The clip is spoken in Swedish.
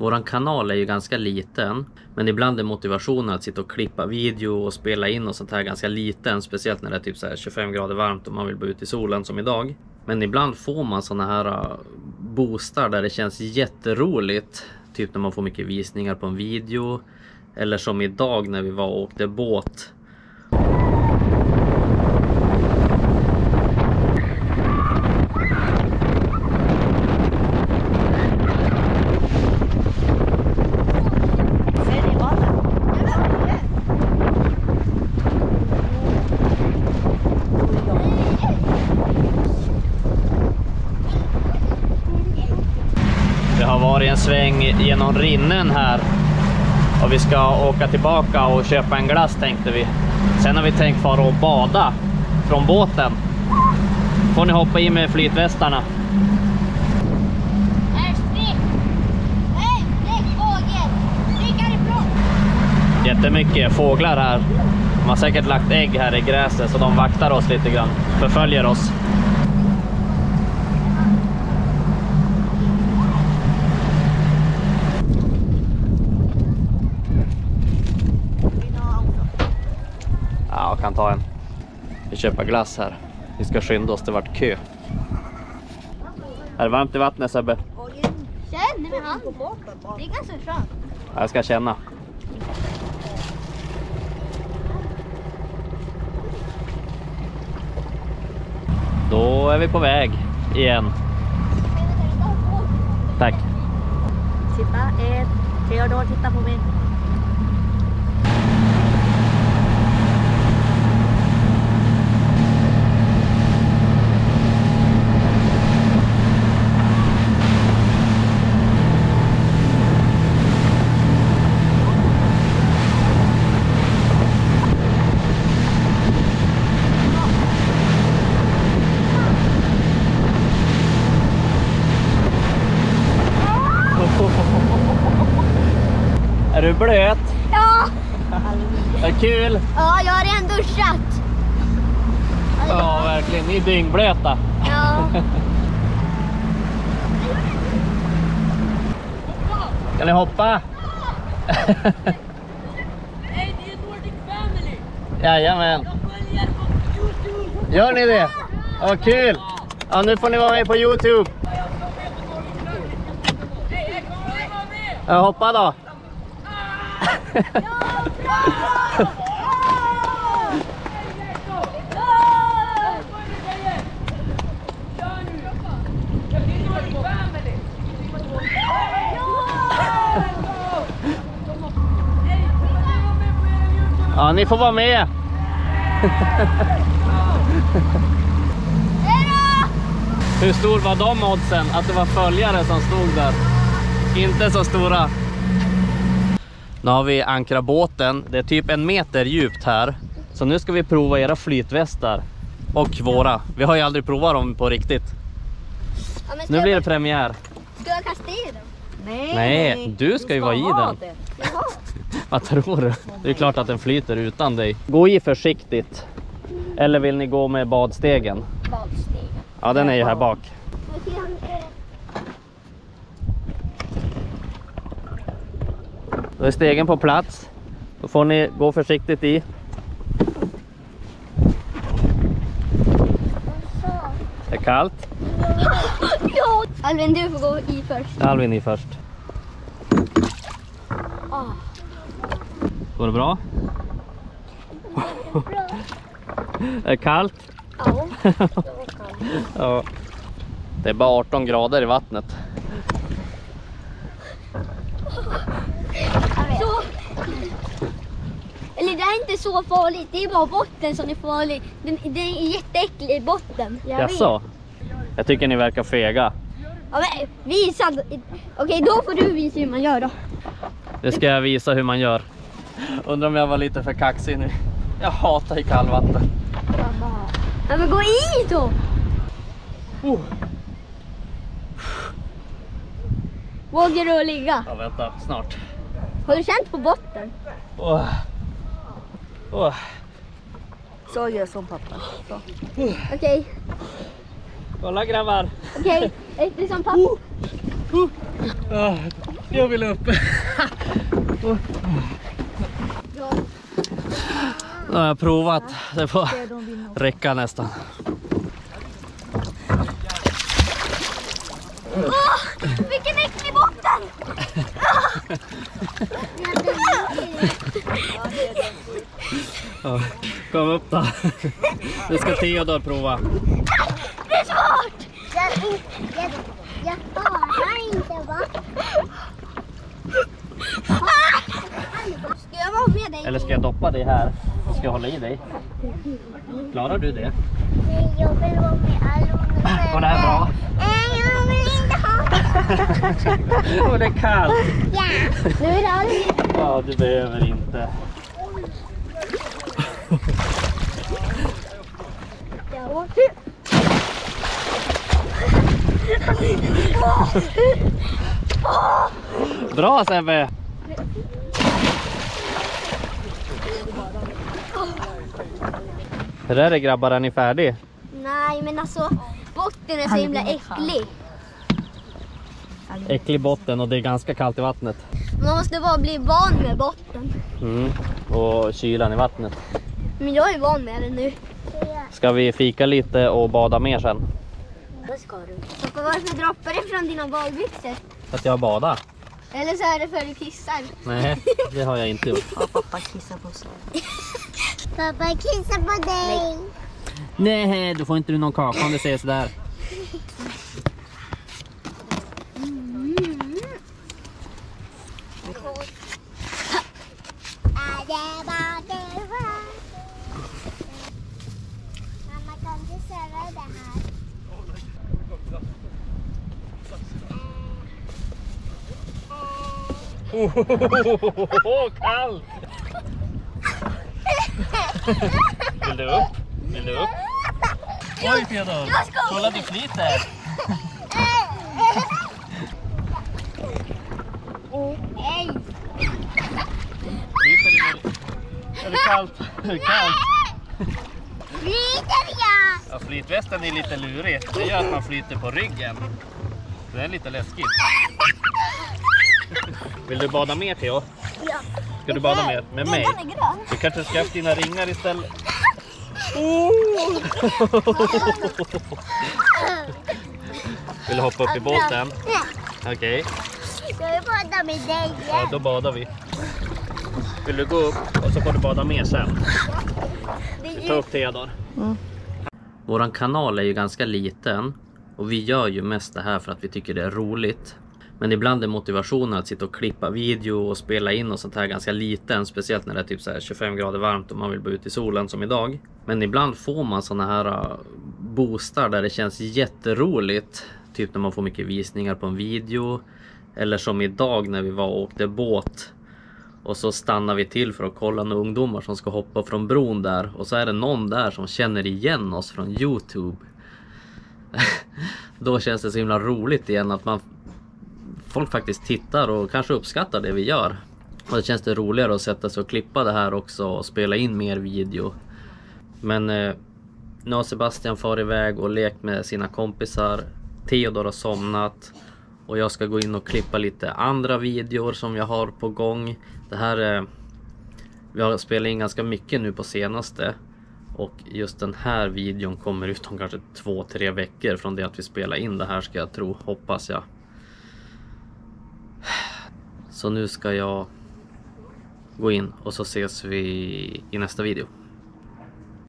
Våran kanal är ju ganska liten, men ibland är motivationen att sitta och klippa video och spela in och sånt här ganska liten. Speciellt när det är typ så här 25 grader varmt och man vill gå ut i solen som idag. Men ibland får man såna här äh, boostar där det känns jätteroligt. Typ när man får mycket visningar på en video. Eller som idag när vi var och åkte båt. Ser ni bollen? Det har varit en sväng genom rinnen här. Och vi ska åka tillbaka och köpa en glass tänkte vi. Sen har vi tänkt fara och bada från båten. Får ni hoppa i med flytvästarna. Jättemycket fåglar här. De har säkert lagt ägg här i gräset så de vaktar oss lite grann. Förföljer oss. Ja, jag kan ta en. Vi köper glass här. Vi ska skynda oss, det vart kö. Är det varmt i vattnet Sebbe? Känn med handen. Det är ganska skönt. Ja, Jag ska känna. Då är vi på väg igen. Tack. Titta, ett. Theodor, titta på mig. Är du blöt? Ja! Är det kul? Ja, jag har redan duschat. Ja, verkligen. Ni är dyngblöta. Ja. Kan ni hoppa? Hej, det är Nordic Family! Jajamän. Jag följer på Youtube! Gör ni det? Ja, kul! Ja, nu får ni vara med på Youtube. Ja, hoppa då. Ja, ni får vara med. Hur stor var de oddsen att det var följare som stod där? Inte så stora. Nu har vi ankrat båten. Det är typ en meter djupt här. Så nu ska vi prova era flytvästar. Och våra. Vi har ju aldrig provat dem på riktigt. Ja, Nu blir det premiär. ska jag kasta i den? Nej, Nej, du ska ju vara i den. Vad tror du? Det är klart att den flyter utan dig. Gå i försiktigt. Eller vill ni gå med badstegen? Badstegen. Ja, den är ju här bak. Okej, han, eh, Då är stegen på plats. Då får ni gå försiktigt i. Det är kallt. Ja! Alvin, du får gå i först. Alvin i först. Går det bra? Bra. Är det kallt? Ja. Ja. Det är bara 18 grader i vattnet. Så. Eller det är inte så farligt, det är bara botten som är farlig. Den, den är jätteäcklig, botten. Jag. Jaså? Jag tycker ni verkar fega. Ja, men visa. Okej, då får du visa hur man gör då. Det ska jag visa hur man gör. Undrar om jag var lite för kaxig nu. Jag hatar i kallvatten. Ja, men gå i då! Oh. Vågar du ligga? Ja, vänta, snart. Har du känt på botten? Åh. Åh. Så gör som pappa. Okej, Kolla grabbar. okej. Ett som pappa. Ah, jag vill upp. Nu har jag provat. Det får räcka nästan. Vilken äcklig botten! Ja, Kom upp då. Nu ska Theodor prova. Det är svårt! Jag, jag, jag klarar inte va? Ska jag vara med dig? Eller ska jag doppa dig här? Och ska jag hålla i dig? Klarar du det? Nej, jag vill vara med alla Går det här bra? Nej, jag vill inte ha Åh, det är kallt. Ja, nu är det. Ja, du behöver inte. Bra Sebbe! Hur är det grabbar, är ni färdig? Nej, men alltså botten är så himla äcklig. Äcklig botten och det är ganska kallt i vattnet. Man måste bara bli van med botten. Mm. Och kylan i vattnet. Men jag är van med det nu. Ska vi fika lite och bada mer sen? Det ska du. Pappa, varför droppar det från dina badbyxor? För att jag badar? Eller så är det för att du kissar. Nej, det har jag inte gjort. Ja, pappa kissar på sig. Pappa kissar på dig. Nej, du får inte du någon kaka om du säger sådär. Mamma, kan du servera det här? Oh, kallt! Vill du upp? Vill du upp? Oj Theodor! Kolla du flyter! Flyter du? Är det kallt? Är det kallt? Flyter jag? Ja, flytvästen är lite lurig. Det gör att man flyter på ryggen. Det är lite läskigt. Vill du bada mer Theo? Ja. Ska du bada mer med mig? Du kanske ska haft dina ringar istället. Oh! Vill du hoppa upp i båten? Ja. Okej, Jag vill bada med dig. ja, då badar vi. Vill du gå upp och så får du bada mer sen? Det Ta upp Theodor. Mm. Våran kanal är ju ganska liten och vi gör ju mest det här för att vi tycker det är roligt. Men ibland är motivationen att sitta och klippa video och spela in och sånt här ganska liten. Speciellt när det är typ så här 25 grader varmt och man vill vara ut i solen som idag. Men ibland får man såna här äh, boostar där det känns jätteroligt. Typ när man får mycket visningar på en video. Eller som idag när vi var och åkte båt. Och så stannar vi till för att kolla några ungdomar som ska hoppa från bron där. Och så är det någon där som känner igen oss från Youtube. Då känns det så himla roligt igen att man folk faktiskt tittar och kanske uppskattar det vi gör. Och det känns det roligare att sätta sig och klippa det här också och spela in mer video. Men eh, nu har Sebastian far iväg och lekt med sina kompisar. Theodor har somnat. Och jag ska gå in och klippa lite andra videor som jag har på gång. Det här är... Vi har spelat in ganska mycket nu på senaste. Och just den här videon kommer ut om kanske två, tre veckor från det att vi spelar in det här ska jag tro, hoppas jag. Så nu ska jag gå in och så ses vi i nästa video.